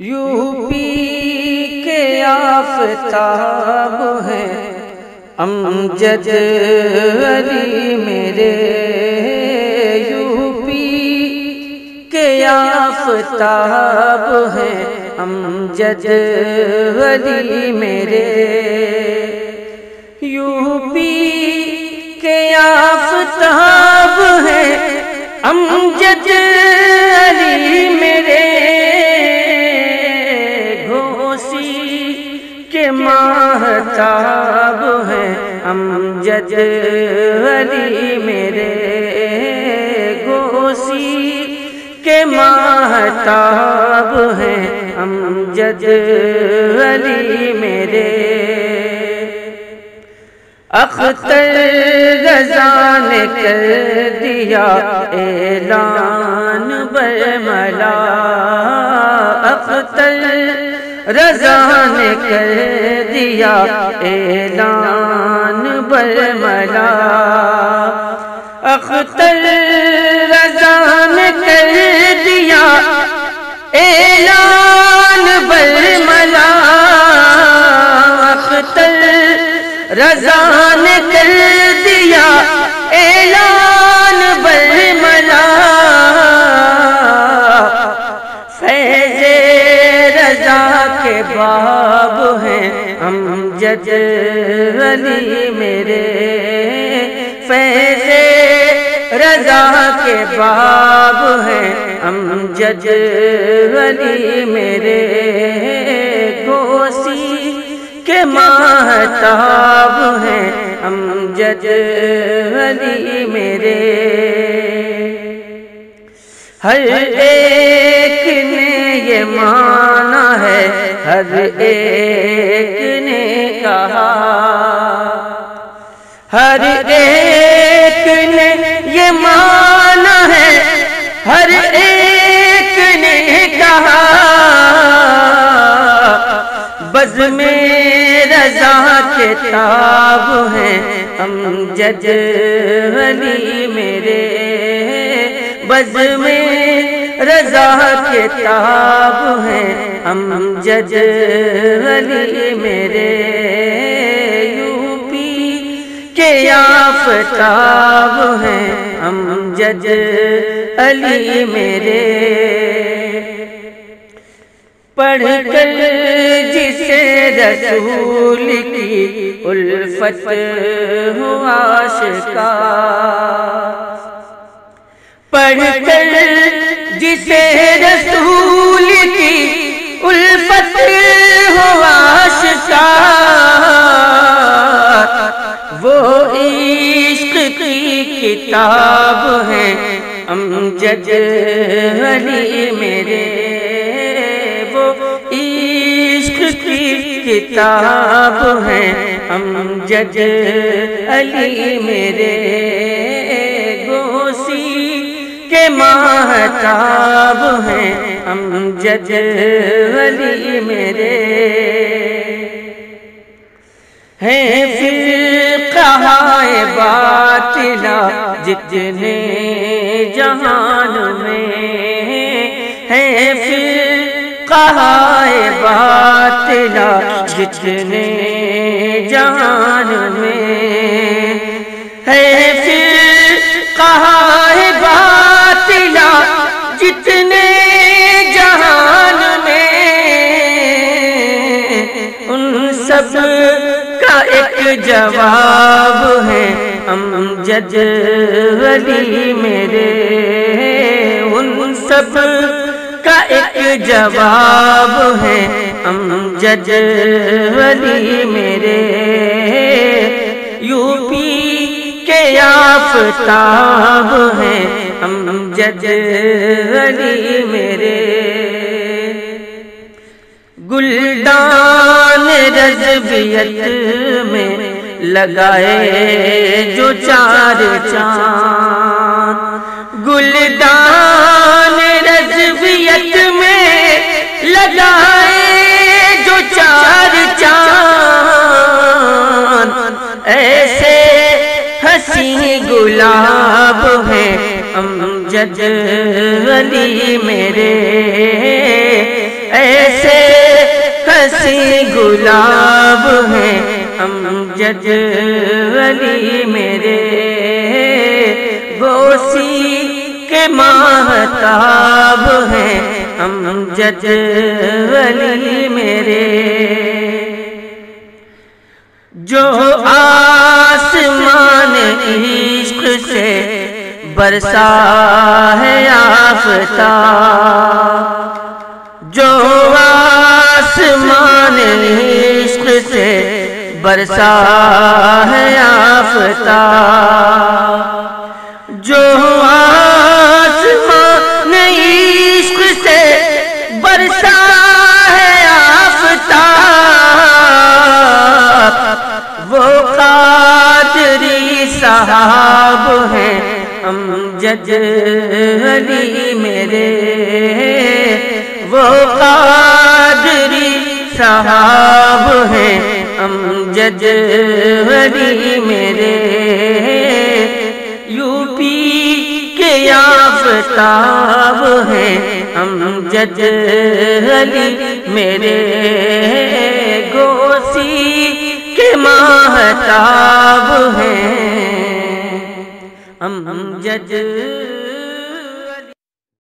U P کے آفتاب ہیں۔ امجد علی میرے یو پی کے آفتاب ہیں۔ امجد علی میرے یو پی کے آفتاب ماہتاب ہیں۔ امجد علی میرے گوسی کے ماہتاب ہیں۔ امجد علی میرے۔ اختر رضا نے کر دیا۔ اعلان برملا اختر رضا نے کر دیا اعلان برملا۔ اختر رضا نے کر دیا اعلان برملا۔ اختر رضا نے کر دیا امجد علی میرے فیض رضا کے باب ہیں۔ امجد علی میرے گوسی کے ماہتاب ہیں۔ امجد علی میرے ہر ایک نے یہ مانا ہے۔ ہر ایک ہر ایک نے یہ مانا ہے، ہر ایک نے کہا بز میں رضا کے تاب ہیں امجد علی میرے۔ بز میں رضا کے تاب ہیں امجد علی میرے۔ آفتاب ہیں امجد علی میرے۔ پڑھ کر جسے رسول کی الفت ہوا شکا پڑھ کر جسے رسول کی الفت ہوا شکا کتاب ہے۔ امجد علی میرے، وہ کی کتاب ہے۔ امجد علی میرے گوسی کے ماہتاب ہیں۔ امجد علی میرے۔ ہیں پھر کہائے باطلا جتنے جہان میں ہیں پھر کہائے باطلا جتنے جہان میں ہے پھر کہائے باطلا جتنے جہان میں ان سب کا ایک جواب ہے۔ امجد علی میرے، ان سب کا ایک جواب ہے۔ امجد علی میرے یو پی کے آفتاب ہیں۔ امجد علی میرے۔ گلدان رضبیت میں لگائے جو چار چاند۔ گلدان رضبیت میں لگائے جو چار چاند۔ ایسے ہنسی گلاب ہیں امجد علی میرے۔ ایسے ہنسی گلاب ہیں ہم جج ولی میرے گوسی کے ماہتاب ہیں۔ ہم جج ولی میرے جو آسمان عشق سے برسا ہے آفتا برسا ہے آفتا جو آسمان عشق سے برسا ہے آفتا وہ قادری صحاب ہیں ہم جج علی میرے۔ وہ قادری صحاب ہیں ہم جج میرے یو پی کے آفتاب ہیں۔ ہم جج علی میرے گوسی کے ماہتاب ہیں۔ ہم جج